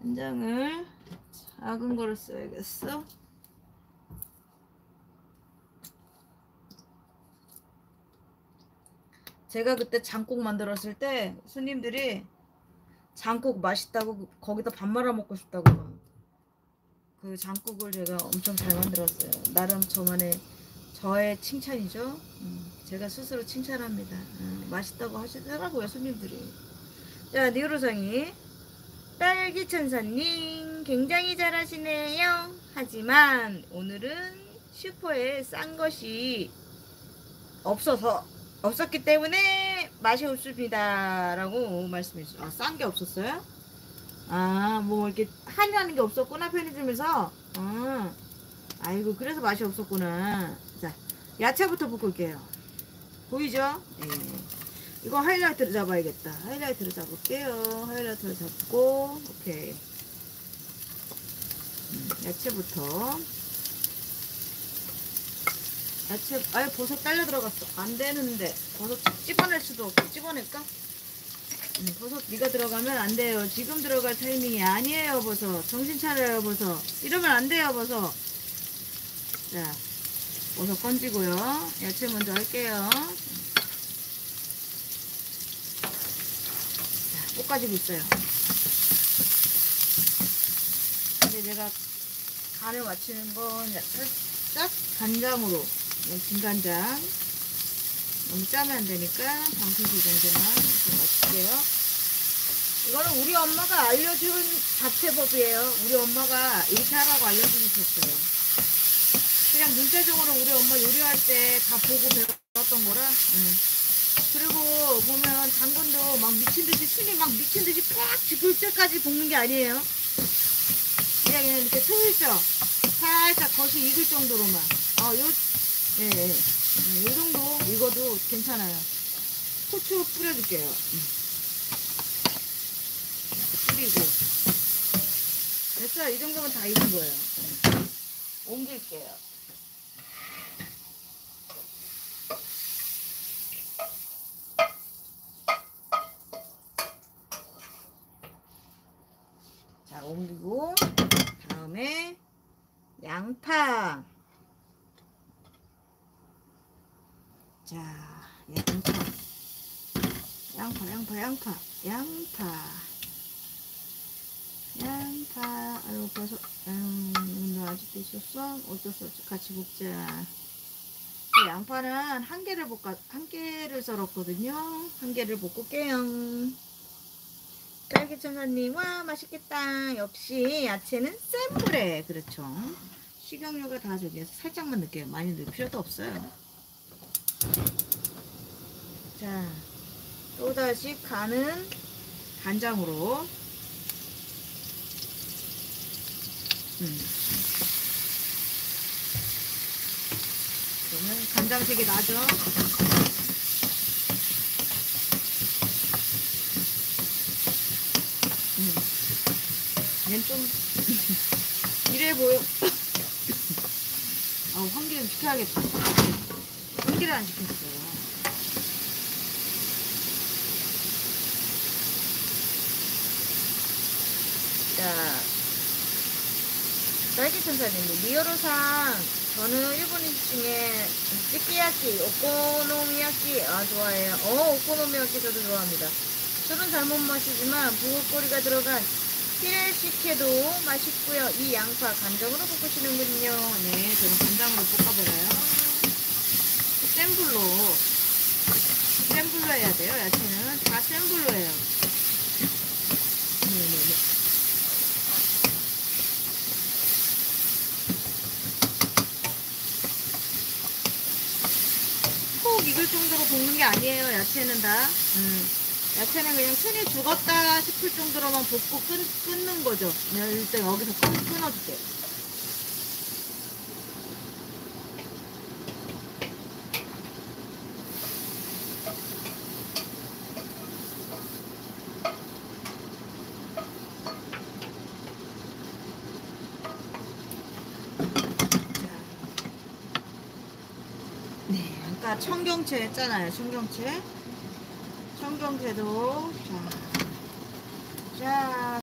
간장을 작은 거를 써야겠어. 제가 그때 장국 만들었을 때 손님들이 장국 맛있다고 거기다 밥 말아 먹고 싶다고 막. 그 장국을 제가 엄청 잘 만들었어요. 나름 저만의 저의 칭찬이죠. 음, 제가 스스로 칭찬합니다. 음, 맛있다고 하시더라고요 손님들이. 자 니우로상이 딸기 천사님 굉장히 잘하시네요. 하지만 오늘은 슈퍼에 싼 것이 없어서 없었기 때문에 맛이 없습니다. 라고 말씀해 주세요. 아, 싼 게 없었어요? 아, 뭐 이렇게 할인하는 게 없었구나, 편의점에서. 아, 아이고, 그래서 맛이 없었구나. 자, 야채부터 볶을게요. 보이죠? 예. 이거 하이라이트를 잡아야겠다. 하이라이트를 잡을게요. 하이라이트를 잡고, 오케이. 음, 야채부터. 야채, 아유, 버섯 딸려 들어갔어. 안 되는데. 버섯 찝어낼 수도 없고, 찝어낼까? 음, 버섯 네가 들어가면 안 돼요. 지금 들어갈 타이밍이 아니에요, 버섯. 정신 차려요, 버섯. 이러면 안 돼요, 버섯. 자, 버섯 건지고요. 야채 먼저 할게요. 자, 볶아지고 있어요. 근데 제가 간을 맞추는 건 살짝 간장으로, 네, 진간장. 너무 짜면 안 되니까 방패기 정도만 좀 맞출게요. 이거는 우리 엄마가 알려준 자체법이에요. 우리 엄마가 이렇게 하라고 알려주셨어요. 그냥 눈대중으로 우리 엄마 요리할 때 다 보고 배웠던 거라. 응. 그리고 보면 당근도 막 미친 듯이 순이 막 미친 듯이 팍 죽을 때까지 볶는 게 아니에요. 그냥 그냥 이렇게 슬쩍 살짝 겉이 익을 정도로만. 어, 요, 예, 예. 이 정도 익어도 괜찮아요. 후추 뿌려줄게요. 음. 뿌리고. 됐어요. 이 정도면 다 익은 거예요. 음. 옮길게요. 자, 옮기고, 다음에 양파. 자, 양파. 양파, 양파, 양파, 양파. 양파. 아유, 벌써, 음, 너 아직도 있었어? 어쩔 수 없이 같이. 이 양파는 한 개를 볶아, 한 개를 썰었거든요. 한 개를 볶을게요. 딸기 천사님, 와, 맛있겠다. 역시 야채는 센 불에, 그렇죠. 식용유가 다 저기 살짝만 넣을게요. 많이 넣을 필요도 없어요. 자, 또다시 간은 간장으로. 음. 그러면 간장색이 나죠? 음. 얘는 좀 이래 보여. 아, 환기를 시켜야겠다. 환기를 안 시켰어요. 자, 딸기 천사님, 리오로상, 저는 일본 음식 중에 찌끼야끼, 오코노미야끼, 아, 좋아해요. 어, 오코노미야끼 저도 좋아합니다. 술은 잘못 마시지만, 부글거리가 들어간 히레시케도 맛있고요. 이 양파 간장으로 볶으시는군요. 네, 저는 간장으로 볶아버려요. 센 불로, 센 불로 해야 돼요, 야채는. 다 센 불로 해요. 네네네. 푹 익을 정도로 볶는 게 아니에요. 야채는 다. 음. 야채는 그냥 순이 죽었다 싶을 정도로만 볶고 끊, 끊는 거죠. 일단 여기서 끊, 끊어줄게요. 네, 아까 청경채 했잖아요. 청경채. 청경채도. 자, 자